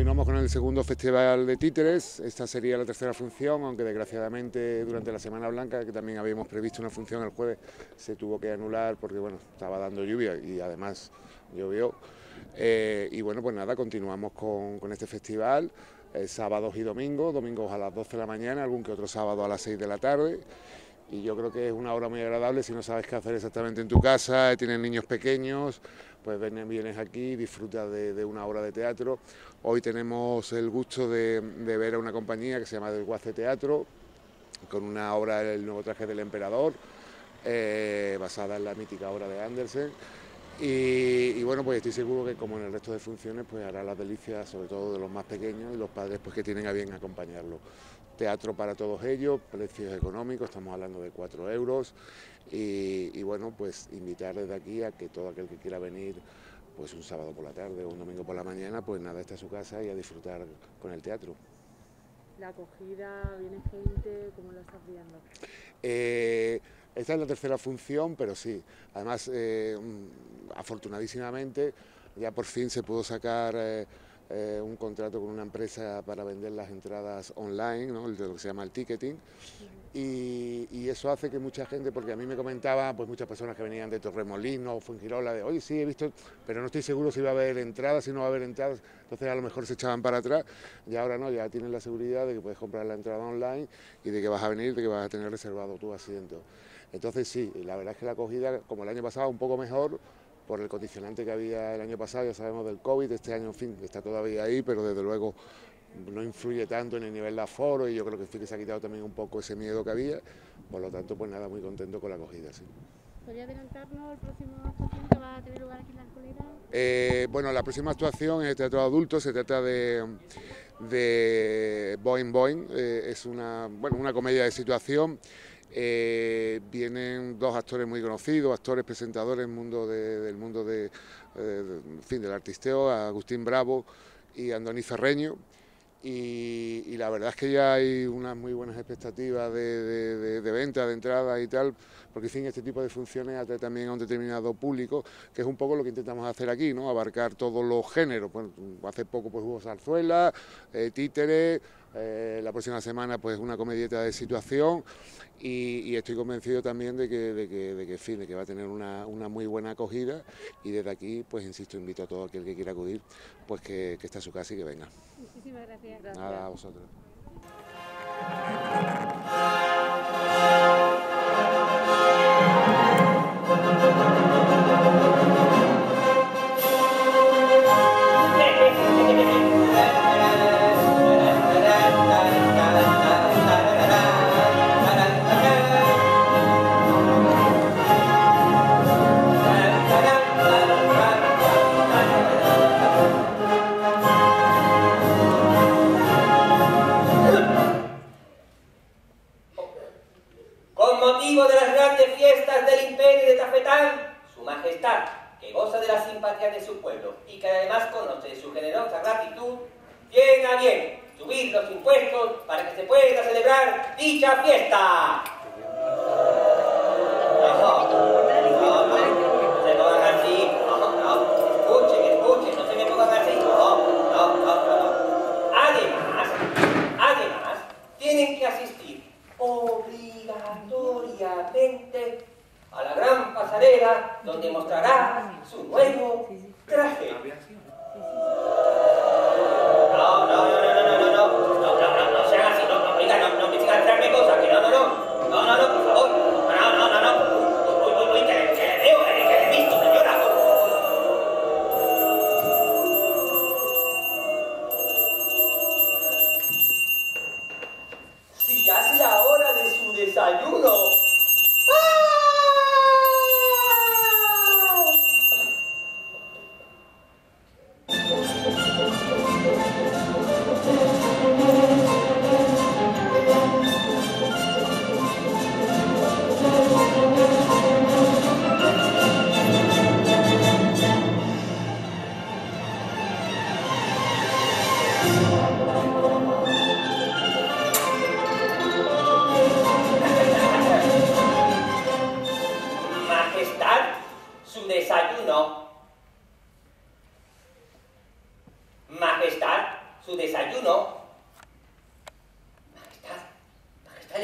continuamos con el segundo Festival de Títeres. Esta sería la tercera función, aunque desgraciadamente durante la Semana Blanca, que también habíamos previsto una función el jueves, se tuvo que anular porque bueno, estaba dando lluvia y además llovió. Eh, y bueno, pues nada, continuamos con, este festival, eh, sábados y domingos, domingos a las 12 de la mañana, algún que otro sábado a las 6 de la tarde y yo creo que es una hora muy agradable si no sabes qué hacer exactamente en tu casa, tienes niños pequeños, pues vienes aquí, disfrutas de, una obra de teatro. Hoy tenemos el gusto de, ver a una compañía que se llama Del Guace Teatro, con una obra El nuevo traje del emperador, eh, basada en la mítica obra de Andersen. Y, bueno, pues estoy seguro que como en el resto de funciones, pues hará las delicias, sobre todo de los más pequeños y los padres pues que tienen a bien acompañarlo. Teatro para todos ellos, precios económicos, estamos hablando de 4 euros y, bueno, pues invitar desde aquí a que todo aquel que quiera venir pues un sábado por la tarde o un domingo por la mañana, pues nada, está a su casa y a disfrutar con el teatro. La acogida, viene gente, ¿cómo lo estás viendo? Eh, esta es la tercera función, pero sí, además, eh, mm, afortunadísimamente, ya por fin se pudo sacar... Eh, eh, un contrato con una empresa para vender las entradas online, lo que se llama el ticketing, y, eso hace que mucha gente, porque a mí me comentaba pues muchas personas que venían de Torremolino o Fuengirola, de oye sí he visto, pero no estoy seguro si va a haber entradas, si no va a haber entradas, entonces a lo mejor se echaban para atrás, y ahora no, ya tienen la seguridad de que puedes comprar la entrada online y de que vas a venir, de que vas a tener reservado tu asiento. Entonces sí, la verdad es que la acogida, como el año pasado, un poco mejor, por el condicionante que había el año pasado, ya sabemos del COVID, este año, en fin, está todavía ahí, pero desde luego no influye tanto en el nivel de aforo y yo creo que sí que se ha quitado también un poco ese miedo que había, por lo tanto, pues nada, muy contento con la acogida, sí. ¿Podría adelantarnos el próximo actuación que va a tener lugar aquí en la escuela? Eh, bueno, la próxima actuación es el teatro adulto, se trata de, de Boing Boing, eh, es una, bueno, una comedia de situación eh, vienen dos actores muy conocidos, actores presentadores mundo, del mundo de, eh, fin, del artisteo, Agustín Bravo y Andoni Ferreño. Y, la verdad es que ya hay unas muy buenas expectativas de, venta, de entrada y tal, porque fin, este tipo de funciones atrae también a un determinado público, que es un poco lo que intentamos hacer aquí, ¿no? abarcar todos los géneros. hace poco pues hubo zarzuela, eh, títeres, eh, la próxima semana pues una comedieta de situación y, estoy convencido también de que, de que, de que, fin, de que va a tener una, una, muy buena acogida y desde aquí pues insisto, invito a todo aquel que quiera acudir pues que, que esté a su casa y que venga. Muchísimas gracias. Nada, a vosotros. desayuno.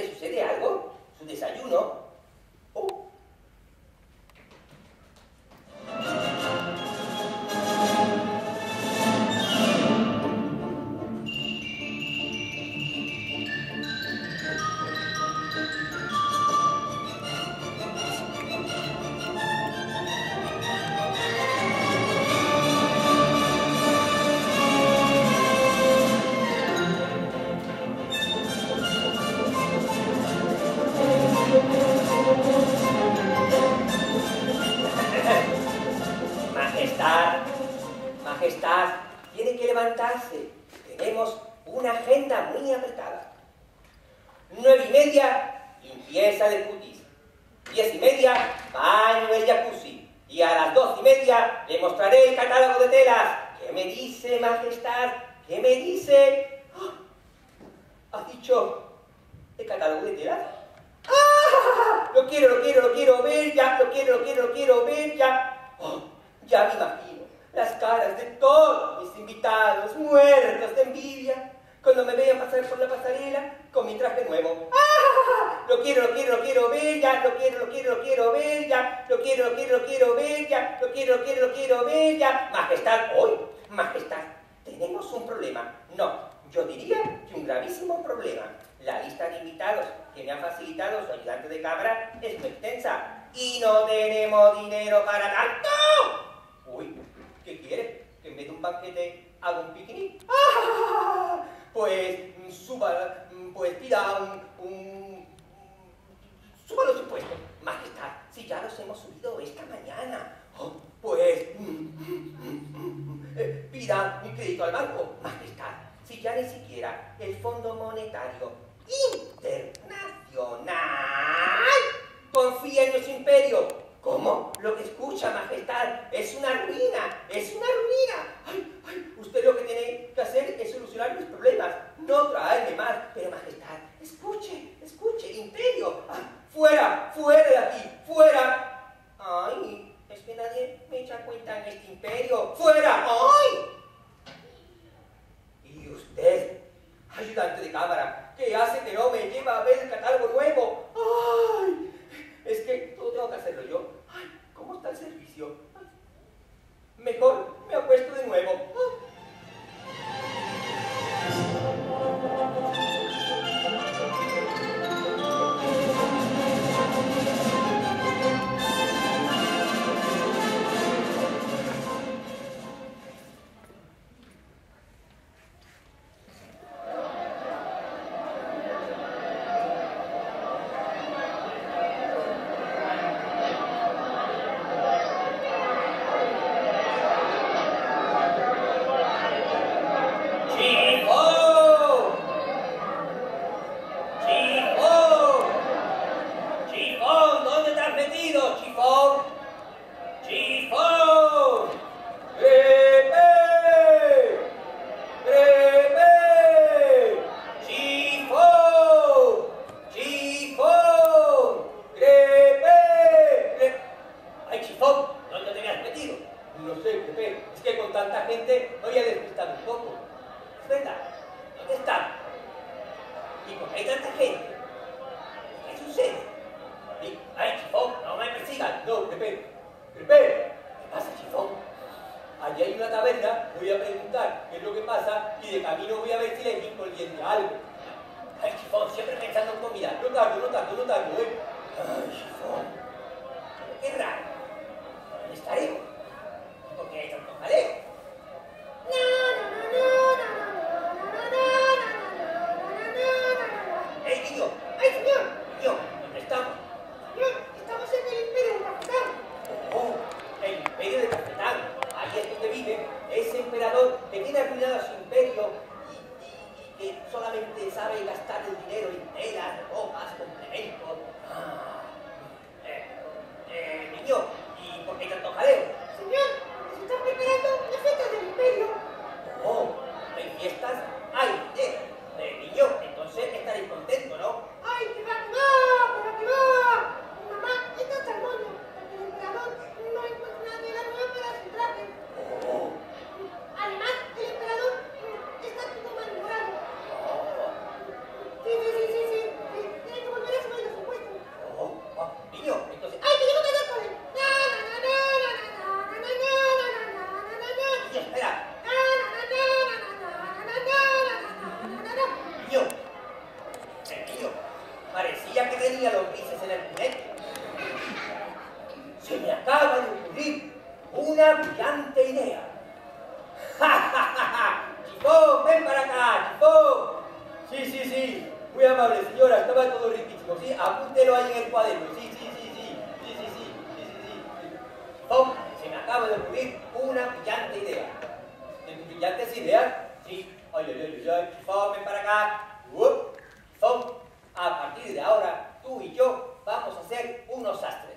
¿Le sucede algo? Su desayuno. 9 y media, limpieza de cutis. 10 y media, baño del jacuzzi. Y a las 2 y media le mostraré el catálogo de telas. ¿Qué me dice, majestad? ¿Qué me dice? ¡Ah! ¿Has dicho el catálogo de telas? ¡Ah! Lo quiero, lo quiero, lo quiero ver ya, lo quiero, lo quiero, lo quiero ver ya. ¡Oh! Ya viva quiero, lo quiero, lo quiero ya. Majestad, hoy, majestad, tenemos un problema. No, yo diría que un gravísimo problema. La lista de invitados que me han facilitado su ayudante de cámara es muy extensa y no tenemos dinero para tanto. Uy, ¿qué quiere? ¿Que en vez de un banquete haga un picnic? ¡Ah! Pues suba, pues pida un, un... Suba los impuestos. Majestad, si ya los hemos subido esta mañana. Oh, pues eh, pida un crédito al banco. Majestad, si ya ni siquiera el Fondo Monetario Internacional confía en nuestro imperio. ¿Cómo? Lo que escucha, Majestad, es una ruina, es una ruina. Ay, ay, usted lo que tiene que hacer es solucionar mis problemas, no traerme más. Pero, Majestad, escuche, escuche, imperio. Ah, fuera, comida. No tardo, no no tardo, ¿eh? Ay, chifón. Qué raro. ¿Dónde estaré? ¿Por qué tanto jaleo? ¡Ey, niño! ¡Ay, señor! Niño, ¿dónde estamos? Señor, estamos en el imperio del Cafetán. ¡Oh! El imperio de Cafetán. Ahí es donde vive ese emperador que tiene arruinado su imperio que solamente sabe gastar el dinero en telas, ropas, complementos. Ah. Eh, eh, ¿y por qué hay tanto jaleo? Señor, se está preparando la fiesta del imperio. ¡Oh! ¿Hay fiestas? ¡Ay! Eh, eh, niño, entonces estaréis contento, ¿no? ¡Ay, que va, que va, que va, que va! Mi mamá está charmonia, porque el emperador no encuentra una tela nueva para su traje. ¡Oh! Además, el emperador mm, está una brillante idea. ¡Ja, ja, ja, ja! Chifón, ven para acá, Chifón. Sí. Muy amable, señora. Estaba todo riquísimo. Sí, apúntelo ahí en el cuaderno. Sí, sí, sí, sí. Sí, sí, sí. Sí, sí, sí. Chifón, se me acaba de ocurrir una brillante idea. ¿De tus brillantes ideas? Sí. Ay, ay, ay. Chifón, ven para acá. Chifón, a partir de ahora, tú y yo vamos a ser unos sastres.